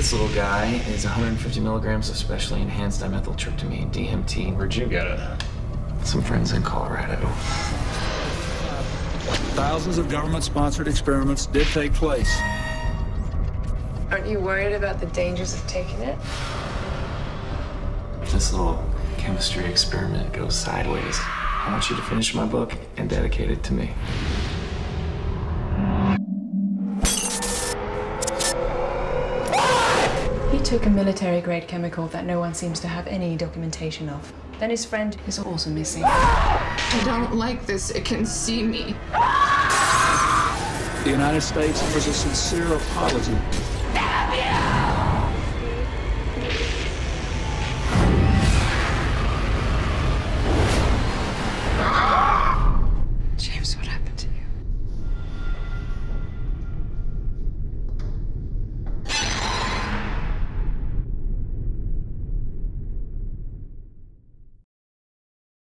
This little guy is 150 milligrams of specially enhanced dimethyltryptamine, DMT. Where'd you get it? Some friends in Colorado. Thousands of government-sponsored experiments did take place. Aren't you worried about the dangers of taking it? This little chemistry experiment goes sideways. I want you to finish my book and dedicate it to me. Took a military grade chemical that no one seems to have any documentation of. Then his friend is also missing. I don't like this. It can see me. The United States offers a sincere apology